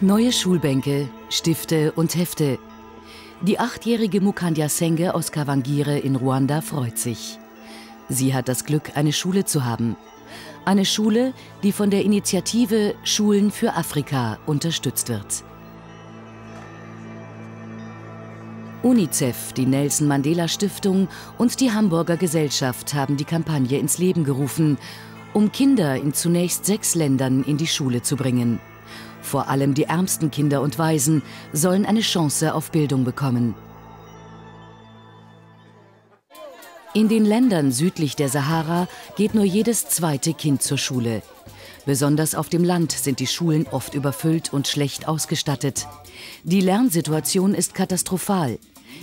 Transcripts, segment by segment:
Neue Schulbänke, Stifte und Hefte. Die achtjährige Mukandya Senge aus Kawangire in Ruanda freut sich. Sie hat das Glück, eine Schule zu haben. Eine Schule, die von der Initiative Schulen für Afrika unterstützt wird. UNICEF, die Nelson Mandela Stiftung und die Hamburger Gesellschaft haben die Kampagne ins Leben gerufen, um Kinder in zunächst sechs Ländern in die Schule zu bringen. Vor allem die ärmsten Kinder und Waisen sollen eine Chance auf Bildung bekommen. In den Ländern südlich der Sahara geht nur jedes zweite Kind zur Schule. Besonders auf dem Land sind die Schulen oft überfüllt und schlecht ausgestattet. Die Lernsituation ist katastrophal.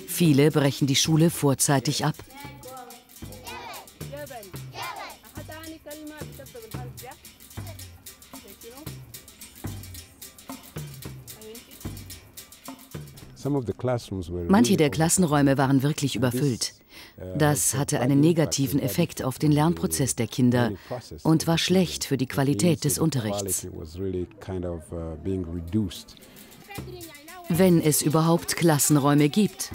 Viele brechen die Schule vorzeitig ab. Manche der Klassenräume waren wirklich überfüllt. Uh, das hatte einen negativen Effekt auf den Lernprozess der Kinder und war schlecht für die Qualität des Unterrichts. Uh, Wenn es überhaupt Klassenräume gibt.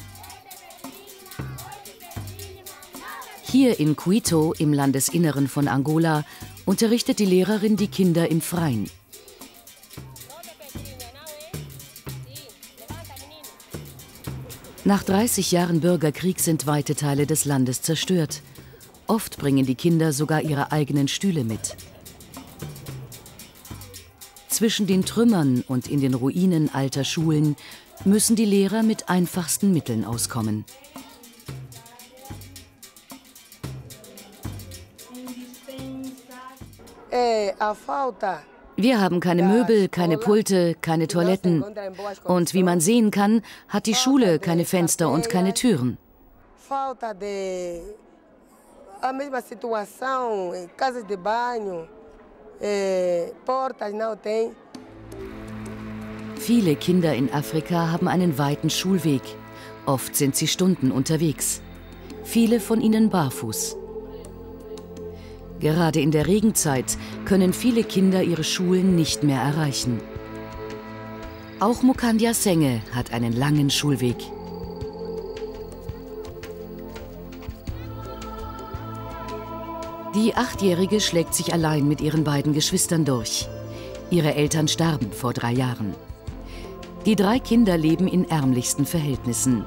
Hier in Quito, im Landesinneren von Angola, unterrichtet die Lehrerin die Kinder im Freien. Nach 30 Jahren Bürgerkrieg sind weite Teile des Landes zerstört. Oft bringen die Kinder sogar ihre eigenen Stühle mit. Zwischen den Trümmern und in den Ruinen alter Schulen müssen die Lehrer mit einfachsten Mitteln auskommen. Hey, a falta wir haben keine Möbel, keine Pulte, keine Toiletten. Und wie man sehen kann, hat die Schule keine Fenster und keine Türen. Viele Kinder in Afrika haben einen weiten Schulweg. Oft sind sie Stunden unterwegs. Viele von ihnen barfuß. Gerade in der Regenzeit können viele Kinder ihre Schulen nicht mehr erreichen. Auch Mukandia Senge hat einen langen Schulweg. Die Achtjährige schlägt sich allein mit ihren beiden Geschwistern durch. Ihre Eltern starben vor drei Jahren. Die drei Kinder leben in ärmlichsten Verhältnissen.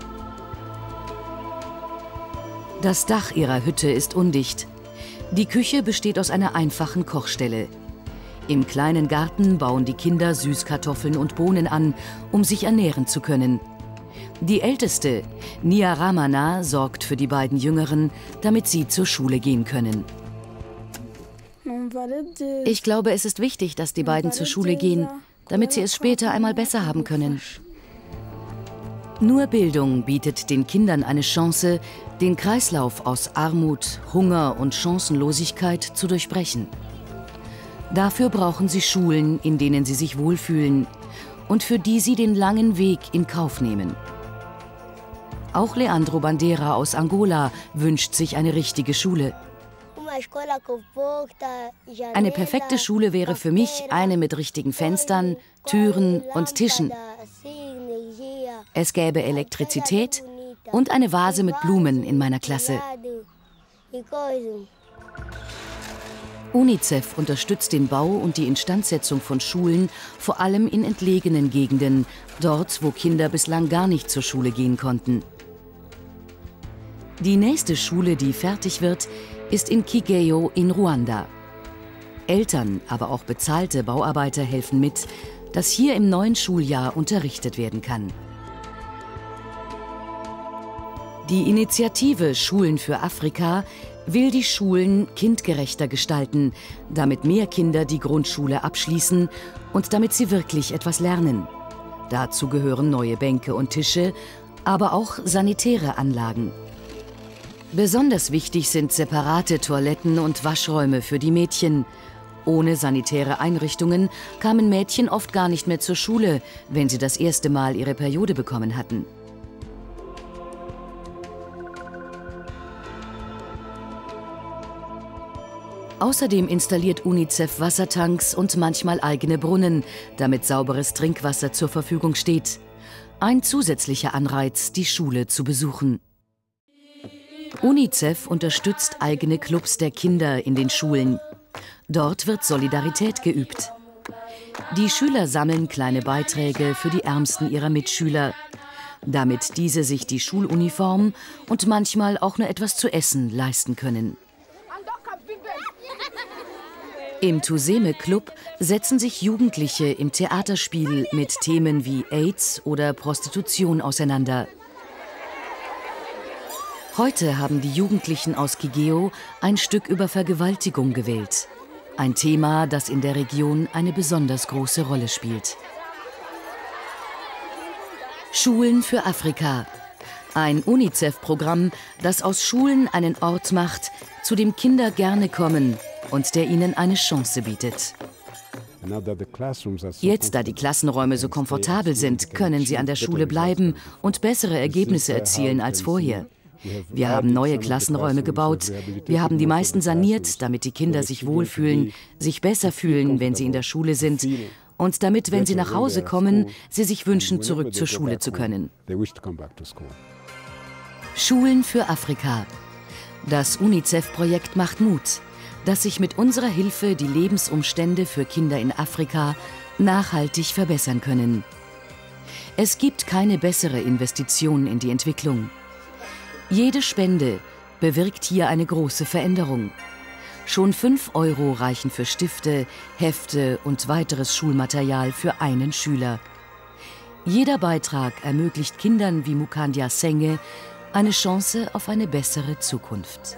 Das Dach ihrer Hütte ist undicht die Küche besteht aus einer einfachen Kochstelle. Im kleinen Garten bauen die Kinder Süßkartoffeln und Bohnen an, um sich ernähren zu können. Die älteste, Nia Ramana, sorgt für die beiden Jüngeren, damit sie zur Schule gehen können. Ich glaube, es ist wichtig, dass die beiden zur Schule gehen, damit sie es später einmal besser haben können. Nur Bildung bietet den Kindern eine Chance, den Kreislauf aus Armut, Hunger und Chancenlosigkeit zu durchbrechen. Dafür brauchen sie Schulen, in denen sie sich wohlfühlen und für die sie den langen Weg in Kauf nehmen. Auch Leandro Bandera aus Angola wünscht sich eine richtige Schule. Eine perfekte Schule wäre für mich eine mit richtigen Fenstern, Türen und Tischen. Es gäbe Elektrizität und eine Vase mit Blumen in meiner Klasse. UNICEF unterstützt den Bau und die Instandsetzung von Schulen, vor allem in entlegenen Gegenden, dort, wo Kinder bislang gar nicht zur Schule gehen konnten. Die nächste Schule, die fertig wird, ist in Kigeyo in Ruanda. Eltern, aber auch bezahlte Bauarbeiter helfen mit, dass hier im neuen Schuljahr unterrichtet werden kann. Die Initiative Schulen für Afrika will die Schulen kindgerechter gestalten, damit mehr Kinder die Grundschule abschließen und damit sie wirklich etwas lernen. Dazu gehören neue Bänke und Tische, aber auch sanitäre Anlagen. Besonders wichtig sind separate Toiletten und Waschräume für die Mädchen. Ohne sanitäre Einrichtungen kamen Mädchen oft gar nicht mehr zur Schule, wenn sie das erste Mal ihre Periode bekommen hatten. Außerdem installiert UNICEF Wassertanks und manchmal eigene Brunnen, damit sauberes Trinkwasser zur Verfügung steht. Ein zusätzlicher Anreiz, die Schule zu besuchen. UNICEF unterstützt eigene Clubs der Kinder in den Schulen. Dort wird Solidarität geübt. Die Schüler sammeln kleine Beiträge für die Ärmsten ihrer Mitschüler, damit diese sich die Schuluniform und manchmal auch nur etwas zu essen leisten können. Im Tuseme Club setzen sich Jugendliche im Theaterspiel mit Themen wie AIDS oder Prostitution auseinander. Heute haben die Jugendlichen aus Kigeo ein Stück über Vergewaltigung gewählt. Ein Thema, das in der Region eine besonders große Rolle spielt. Schulen für Afrika. Ein UNICEF-Programm, das aus Schulen einen Ort macht, zu dem Kinder gerne kommen und der ihnen eine Chance bietet. Jetzt, da die Klassenräume so komfortabel sind, können sie an der Schule bleiben und bessere Ergebnisse erzielen als vorher. Wir haben neue Klassenräume gebaut. Wir haben die meisten saniert, damit die Kinder sich wohlfühlen, sich besser fühlen, wenn sie in der Schule sind und damit, wenn sie nach Hause kommen, sie sich wünschen, zurück zur Schule zu können. Schulen für Afrika. Das UNICEF-Projekt macht Mut, dass sich mit unserer Hilfe die Lebensumstände für Kinder in Afrika nachhaltig verbessern können. Es gibt keine bessere Investition in die Entwicklung. Jede Spende bewirkt hier eine große Veränderung. Schon 5 Euro reichen für Stifte, Hefte und weiteres Schulmaterial für einen Schüler. Jeder Beitrag ermöglicht Kindern wie Mukandia Senge eine Chance auf eine bessere Zukunft.